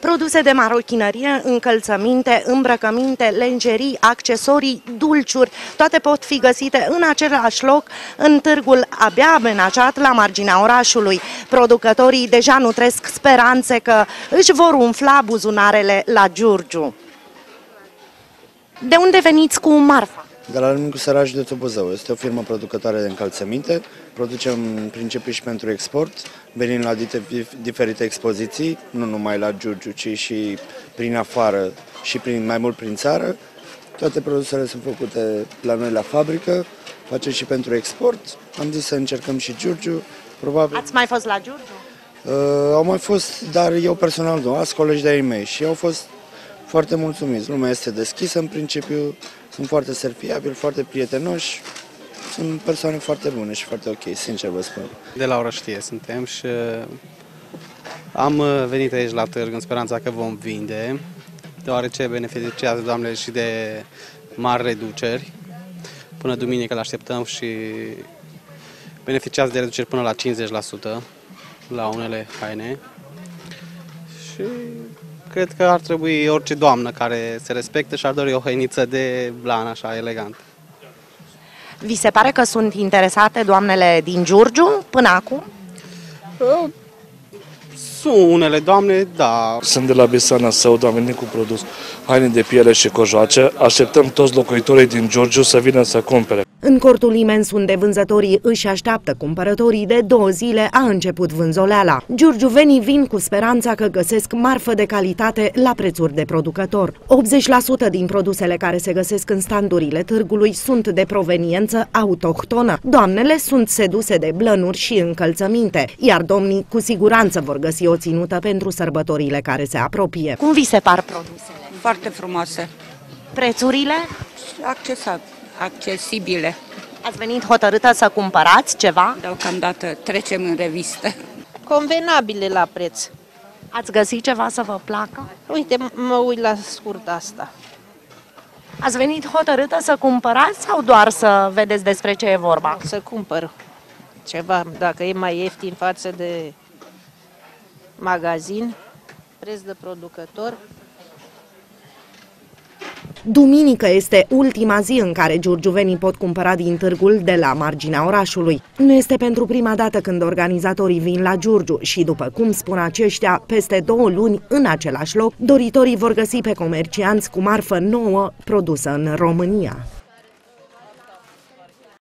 Produse de marochinărie, încălțăminte, îmbrăcăminte, lenjerii, accesorii, dulciuri, toate pot fi găsite în același loc în târgul abia amenajat la marginea orașului. Producătorii deja nutresc speranțe că își vor umfla buzunarele la Giurgiu. De unde veniți cu marfa? De la Râmnicu Săraș de Tobuzău. Este o firmă producătoare de încălțăminte. Producem în principiu și pentru export, venind la diferite expoziții, nu numai la Giurgiu, ci și prin afară și prin, mai mult prin țară. Toate produsele sunt făcute la noi la fabrică, facem și pentru export. Am zis să încercăm și Giurgiu. Probabil... Ați mai fost la Giurgiu? Uh, au mai fost, dar eu personal nu, azi colegi de-ai mei și au fost foarte mulțumiți. Lumea este deschisă în principiu, sunt foarte serviabili, foarte prietenoși, sunt persoane foarte bune și foarte ok, sincer vă spun. De la Orăștie suntem și am uh, venit aici la târg în speranța că vom vinde, deoarece beneficiază doamnele și de mari reduceri. Până duminică le așteptăm și beneficiază de reduceri până la 50% la unele haine. Și cred că ar trebui orice doamnă care se respectă și ar dori o hainiță de blan așa elegant. Vi se pare că sunt interesate doamnele din Giurgiu până acum? Sunt unele doamne, da. Sunt de la Bisana Său, doamne cu produs haine de piele și cojoace. Așteptăm toți locuitorii din Giurgiu să vină să cumpere. În cortul imens unde vânzătorii își așteaptă cumpărătorii de două zile a început vânzoleala. Giurgiuvenii vin cu speranța că găsesc marfă de calitate la prețuri de producător. 80% din produsele care se găsesc în standurile târgului sunt de proveniență autohtonă. Doamnele sunt seduse de blănuri și încălțăminte, iar domnii cu siguranță vor găsi o ținută pentru sărbătorile care se apropie. Cum vi se par produsele? Foarte frumoase. Prețurile? Accesabile accesibile. Ați venit hotărâtă să cumpărați ceva? Deocamdată trecem în revistă. Convenabile la preț. Ați găsit ceva să vă placă? Uite, mă uit la scurta asta. Ați venit hotărâtă să cumpărați sau doar să vedeți despre ce e vorba? Să cumpăr ceva, dacă e mai ieftin față de magazin, preț de producător, Duminică este ultima zi în care giurgiuvenii pot cumpăra din târgul de la marginea orașului. Nu este pentru prima dată când organizatorii vin la Giurgiu și, după cum spun aceștia, peste două luni, în același loc, doritorii vor găsi pe comercianți cu marfă nouă produsă în România.